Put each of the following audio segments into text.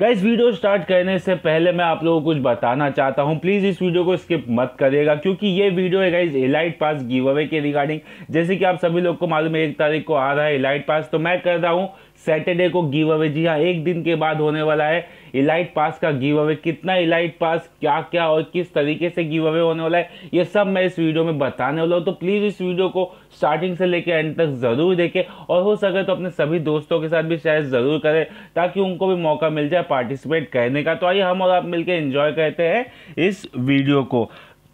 Guys video start करने से पहले मैं आप लोगों को कुछ बताना चाहता हूँ। प्लीज़ इस वीडियो को स्किप मत करिएगा, क्योंकि ये वीडियो है guys elite pass give away के रिगार्डिंग जैसे कि आप सभी लोग को मालूम है, एक तारीख को आ रहा है एलाइट पास तो मैं कर रहा हूँ सैटरडे को गिव अवे जी हाँ एक दिन के बाद होने वाला है। इलाइट पास का गिव अवे कितना इलाइट पास क्या क्या और किस तरीके से गिव अवे होने वाला है, ये सब मैं इस वीडियो में बताने वाला हूँ। तो प्लीज़ इस वीडियो को स्टार्टिंग से लेकर एंड तक ज़रूर देखें और हो सके तो अपने सभी दोस्तों के साथ भी शेयर ज़रूर करें, ताकि उनको भी मौका मिल जाए पार्टिसिपेट करने का। तो आइए हम और आप मिलकर एंजॉय करते हैं इस वीडियो को।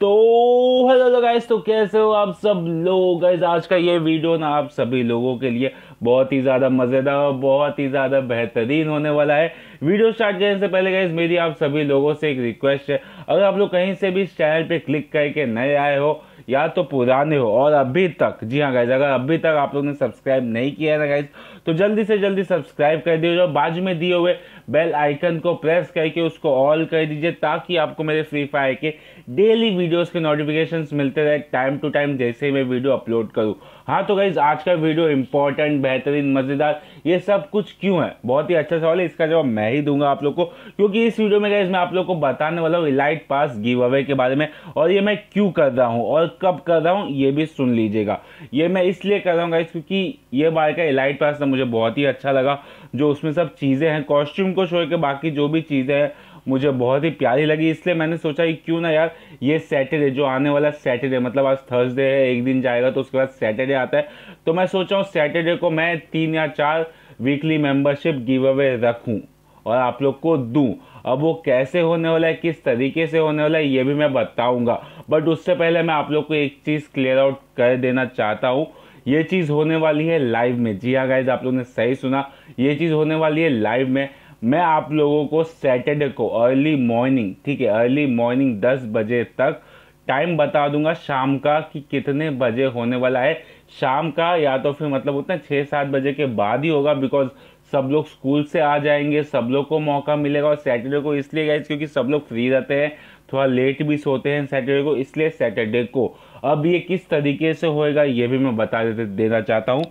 तो हेलो गाइस तो कैसे हो आप सब लोग? गाइस आज का ये वीडियो ना आप सभी लोगों के लिए बहुत ही ज़्यादा मज़ेदार और बहुत ही ज़्यादा बेहतरीन होने वाला है। वीडियो स्टार्ट करने से पहले गाइस मेरी आप सभी लोगों से एक रिक्वेस्ट है। अगर आप लोग कहीं से भी इस चैनल पे क्लिक करके नए आए हो, या तो पुराने हो, और अभी तक, जी हाँ गाइज़ अगर अभी तक आप लोगों ने सब्सक्राइब नहीं किया है ना गाइज़ तो जल्दी से जल्दी सब्सक्राइब कर दीजिए और बाजू में दिए हुए बेल आइकन को प्रेस करके उसको ऑल कर दीजिए ताकि आपको मेरे फ्री फायर के डेली वीडियोस के नोटिफिकेशंस मिलते रहे टाइम टू टाइम जैसे ही मैं वीडियो अपलोड करूँ। हाँ तो गाइज़ आज का वीडियो इंपॉर्टेंट बेहतरीन, मज़ेदार, ये सब कुछ क्यों है? बहुत ही अच्छा सवाल है, इसका जवाब मैं ही दूँगा आप लोग को, क्योंकि इस वीडियो में गाइज़ मैं आप लोग को बताने वाला हूँ इलाइट पास गिव अवे के बारे में, और ये मैं क्यों कर रहा हूँ, और कब कर रहा हूँ, ये भी सुन लीजिएगा। ये मैं इसलिए कर रहा हूँ गाइज़ क्योंकि ये बार का इलाइट पास ना मुझे बहुत ही अच्छा लगा जो उसमें सब चीज़ें हैं कॉस्ट्यूम को छोड़ के बाकी जो भी चीज़ें हैं, मुझे बहुत ही प्यारी लगी। इसलिए मैंने सोचा कि क्यों ना यार, ये सैटरडे जो आने वाला सैटरडे मतलब आज थर्सडे है, एक दिन जाएगा तो उसके बाद सैटरडे आता है। तो मैं सोचा हूँ सैटरडे को मैं तीन या चार वीकली मेंबरशिप गिव अवे रखूँ और आप लोग को दूँ। अब वो कैसे होने वाला है, किस तरीके से होने वाला है, ये भी मैं बताऊँगा। बट उससे पहले मैं आप लोग को एक चीज़ क्लियर आउट कर देना चाहता हूँ। ये चीज़ होने वाली है लाइव में। जी हाँ गाइज़ आप लोगों ने सही सुना। ये चीज़ होने वाली है लाइव में। मैं आप लोगों को सैटरडे को अर्ली मॉर्निंग ठीक है अर्ली मॉर्निंग 10 बजे तक टाइम बता दूँगा शाम का कि कितने बजे होने वाला है। शाम का या तो फिर मतलब उतना छः सात बजे के बाद ही होगा बिकॉज़ सब लोग स्कूल से आ जाएँगे, सब लोग को मौका मिलेगा और सैटरडे को इसलिए गए क्योंकि सब लोग फ्री रहते हैं। थोड़ा लेट भी सोते हैं सैटरडे को, इसलिए सैटरडे को। अब ये किस तरीके से होएगा, ये भी मैं बता देते, देना चाहता हूँ।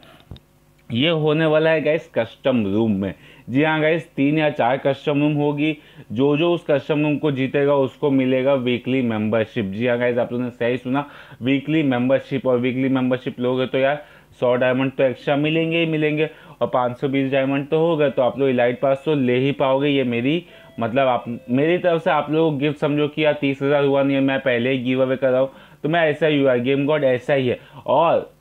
ये होने वाला है गैस कस्टम रूम में। जी हाँ गैस तीन या चार कस्टम रूम होगी। जो जो उस कस्टम रूम को जीतेगा, उसको मिलेगा वीकली मेंबरशिप जी हाँ गैस आप लोगों ने सही सुना। वीकली मेंबरशिप और वीकली मेंबरशिप लोगे तो यार, सौ डायमंड तो एक्स्ट्रा मिलेंगे ही मिलेंगे। और पाँच सौ बीस डायमंड तो होगा तो आप लोग इलाइट पास तो ले ही पाओगे। ये मेरी मतलब आप, मेरी तरफ़ से आप लोग गिफ्ट समझो कि यार तीस हज़ार हुआ नहीं है, मैं पहले ही गिव अवे कर रहा हूँ तो मैं ऐसा ही हुआ गेम गॉड ऐसा ही है। और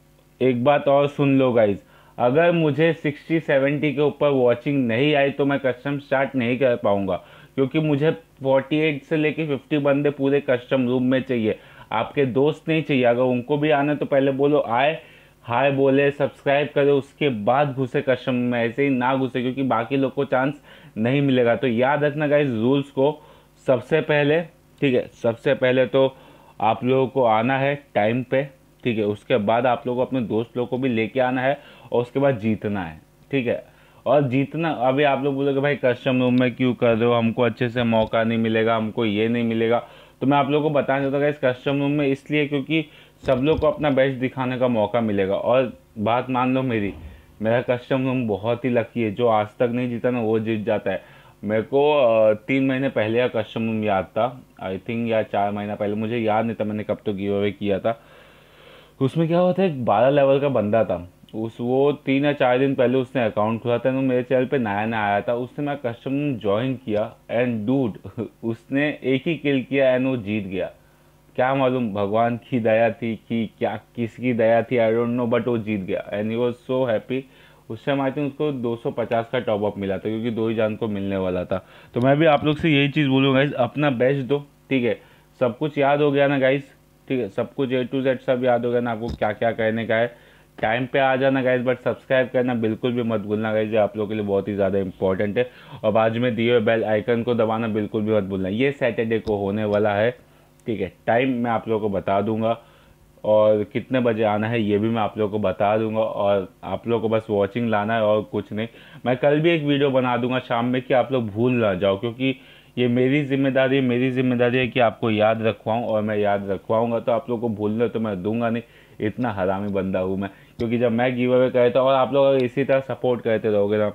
एक बात और सुन लो गाइज़ अगर मुझे 60 70 के ऊपर वॉचिंग नहीं आई तो मैं कस्टम स्टार्ट नहीं कर पाऊँगा, क्योंकि मुझे 48 से लेके 50 बंदे पूरे कस्टम रूम में चाहिए। आपके दोस्त नहीं चाहिए, अगर उनको भी आना तो पहले बोलो, आए, हाय बोले सब्सक्राइब करे, उसके बाद घुसे कस्टम में, ऐसे ही ना घुसे, क्योंकि बाकी लोग को चांस नहीं मिलेगा। तो याद रखना गाइज़ रूल्स को सबसे पहले, ठीक है, सबसे पहले तो आप लोगों को आना है टाइम पे, ठीक है, उसके बाद आप लोग अपने दोस्त लोग को भी लेके आना है और उसके बाद जीतना है, ठीक है। और जीतना, अभी आप लोग बोलोगे, भाई कस्टम रूम में क्यों कर रहे हो? हमको अच्छे से मौका नहीं मिलेगा, हमको ये नहीं मिलेगा। तो मैं आप लोगों को बताना चाहता हूँ इस कस्टम रूम में इसलिए क्योंकि सब लोग को अपना बेस्ट दिखाने का मौका मिलेगा। और बात मान लो मेरी मेरा कस्टम बहुत ही लकी है, जो आज तक नहीं जीता ना, वो जीत जाता है। मेरे को तीन महीने पहले का कस्टम याद था। आई थिंक या चार महीना पहले, मुझे याद नहीं था मैंने कब तो गिव अवे किया था। उसमें क्या हुआ था, एक बारह लेवल का बंदा था। उस, वो तीन या चार दिन पहले उसने अकाउंट खुला था तो मेरे चैनल पे नया नया आया था। उसने मैं कस्टम ज्वाइन किया एंड डूड उसने एक ही किल किया एंड वो जीत गया। क्या मालूम भगवान की दया थी कि क्या, किसकी दया थी? आई डोंट नो बट वो जीत गया। And he was so happy उस टाइम आई थिंक उसको 250 का टॉप अप मिला था, क्योंकि दो ही जान को मिलने वाला था। तो मैं भी आप लोग से यही चीज़ बोलूँगा अपना बेस्ट दो, ठीक है? सब कुछ याद हो गया ना गाइज़ ठीक है, सब कुछ ए टू जेड सब याद हो गया ना, आपको क्या क्या कहने का है? टाइम पे आ जाना गाइज़ बट सब्सक्राइब करना बिल्कुल भी मत भूलना गाइज़ ये आप लोगों के लिए बहुत ही ज़्यादा इंपॉर्टेंट है। और बाद में दिए हुए बेल आइकन को दबाना बिल्कुल भी मत भूलना। ये सैटरडे को होने वाला है। ठीक है टाइम मैं आप लोगों को बता दूँगा और कितने बजे आना है ये भी मैं आप लोगों को बता दूँगा और आप लोगों को बस वॉचिंग लाना है और कुछ नहीं। मैं कल भी एक वीडियो बना दूँगा शाम में कि आप लोग भूल ना जाओ, क्योंकि ये मेरी ज़िम्मेदारी मेरी ज़िम्मेदारी है कि आपको याद रखवाऊँ और मैं याद रखवाऊँगा तो आप लोग को भूलना तो मैं दूँगा नहीं। इतना हरामी बंदा हूँ मैं, क्योंकि जब मैं गिव अवे करता हूँ और आप लोग इसी तरह सपोर्ट करते रहोगे ना,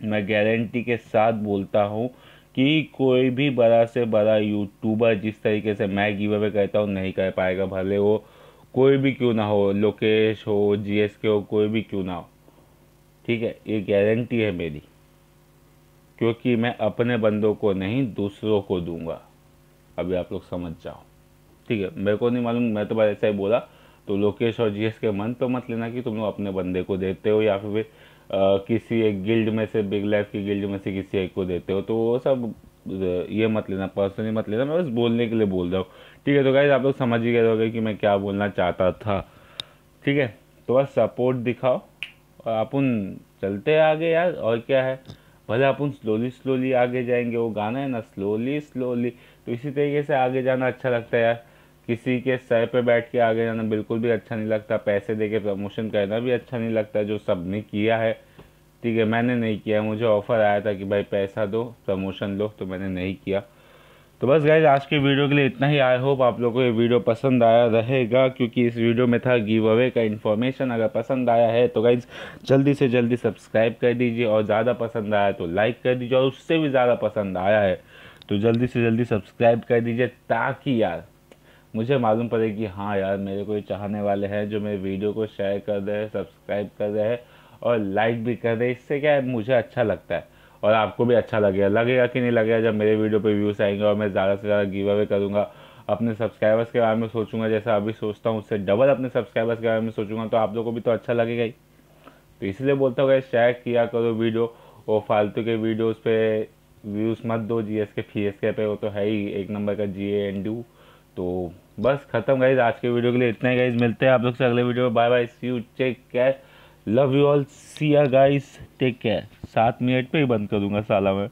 मैं गारंटी के साथ बोलता हूँ कि कोई भी बड़ा से बड़ा यूट्यूबर जिस तरीके से मैं गिव अवे कहता हूँ, नहीं कर पाएगा, भले वो कोई भी क्यों ना हो लोकेश हो जीएसके हो, कोई भी क्यों ना हो। ठीक है, ये गारंटी है मेरी। क्योंकि मैं अपने बंदों को नहीं, दूसरों को दूँगा। अभी आप लोग समझ जाओ। ठीक है, मेरे को नहीं मालूम, मैं तो बस ऐसा ही बोला तो लोकेश और जीएस के मन तो मत लेना कि तुम लोग अपने बंदे को देते हो या फिर किसी एक गिल्ड में से, बिग लाइफ की गिल्ड में से किसी एक को देते हो तो वो सब ये मत लेना पर्सनली मत लेना, मैं बस बोलने के लिए बोल रहा हूँ। ठीक है तो गाइज़ आप लोग समझ ही गए होगे कि मैं क्या बोलना चाहता था। ठीक है तो बस सपोर्ट दिखाओ, और अपन चलते आगे यार, और क्या है? भले अपन स्लोली स्लोली आगे जाएँगे, वो गाना है ना स्लोली स्लोली तो इसी तरीके से आगे जाना अच्छा लगता है यार। किसी के सर पे बैठ के आगे जाना बिल्कुल भी अच्छा नहीं लगता, पैसे दे के प्रमोशन करना भी अच्छा नहीं लगता, जो सबने किया है। ठीक है, मैंने नहीं किया, मुझे ऑफ़र आया था कि भाई पैसा दो प्रमोशन लो तो मैंने नहीं किया। तो बस गाइज़ आज के वीडियो के लिए इतना ही। आई होप आप लोगों को ये वीडियो पसंद आया रहेगा, क्योंकि इस वीडियो में था गिव अवे का इन्फॉर्मेशन अगर पसंद आया है तो गाइज़ जल्दी से जल्दी सब्सक्राइब कर दीजिए, और ज़्यादा पसंद आया तो लाइक कर दीजिए, और उससे भी ज़्यादा पसंद आया है तो जल्दी से जल्दी सब्सक्राइब कर दीजिए, ताकि यार मुझे मालूम पड़े कि हाँ यार, मेरे कोई चाहने वाले हैं जो मेरे वीडियो को शेयर कर रहे हैं सब्सक्राइब कर रहे हैं और लाइक भी कर रहे हैं इससे क्या है, मुझे अच्छा लगता है। और आपको भी अच्छा लगेगा। लगेगा कि नहीं लगेगा जब मेरे वीडियो पे व्यूज़ आएँगे और मैं ज़्यादा से ज़्यादा गिव अवे करूँगा। अपने सब्सक्राइबर्स के बारे में सोचूँगा, जैसा अभी सोचता हूँ, उससे डबल अपने सब्सक्राइबर्स के बारे में सोचूँगा तो आप लोगों को भी तो अच्छा लगेगा ही। तो इसलिए बोलता हूँ शेयर किया करो वीडियो और फालतू के वीडियोज़ पे व्यूज़ मत दो जी एस के फ़ी एस के पे, वो तो है ही, एक नंबर का जी ए एन डू तो बस खत्म गाइज़ आज के वीडियो के लिए इतना ही गाइज़ मिलते हैं आप लोग से अगले वीडियो में। Bye bye see you take care love you all see ya guys take care सात मिनट पे ही बंद कर दूँगा साला में।